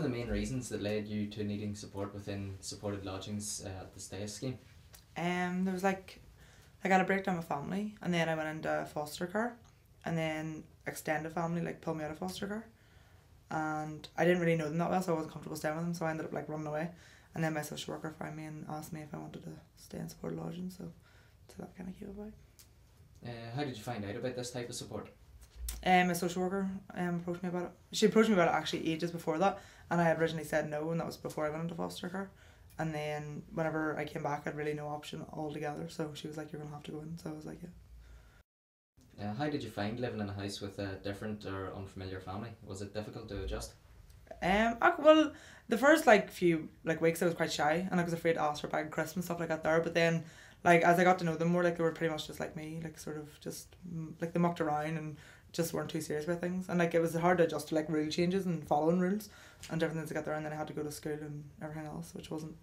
were the main reasons that led you to needing support within supported lodgings uh, at the stay scheme? Um, there was like, I got a breakdown with family, and then I went into foster care, and then extended family like pulled me out of foster care, and I didn't really know them that well, so I wasn't comfortable staying with them, so I ended up like running away, and then my social worker found me and asked me if I wanted to stay in supported lodging, so, so that kind of came about. Uh, how did you find out about this type of support? Um, a social worker um approached me about it. She approached me about it actually ages before that, and I had originally said no, and that was before I went into foster care. And then whenever I came back, I had really no option altogether. So she was like, "You're gonna have to go in." So I was like, "Yeah." Uh, how did you find living in a house with a different or unfamiliar family? Was it difficult to adjust? Um, I, well, the first like few like weeks I was quite shy, and I was afraid to ask for a bag of crisps and stuff like that there. But then, like as I got to know them more, like they were pretty much just like me, like sort of just mm, like they mucked around and just weren't too serious about things. And like it was hard to adjust to like rule changes and following rules and things to get there. And then I had to go to school and everything else, which wasn't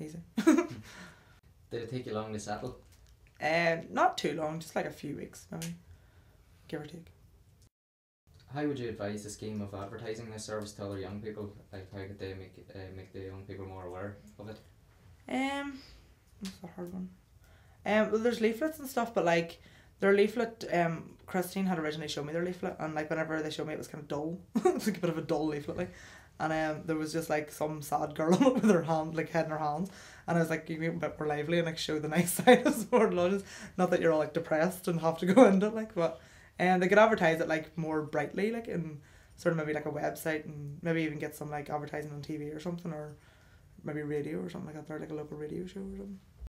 easy. Did it take you long to settle? Uh, not too long, just like a few weeks, maybe, give or take. How would you advise the scheme of advertising this service to other young people? Like how could they make uh, make the young people more aware of it? Um, that's a hard one. Um, well, there's leaflets and stuff, but like their leaflet, um, Christine had originally shown me their leaflet, and like whenever they showed me, it was kind of dull. it was like a bit of a dull leaflet, like, and um, there was just like some sad girl on it with her hand, like head in her hands, and I was like, you be a bit more lively and like show the nice side of sport lodges. Not that you're all like depressed and have to go into it, like, but and they could advertise it like more brightly, like in sort of maybe like a website, and maybe even get some like advertising on TV or something, or maybe radio or something like that, or like a local radio show or something.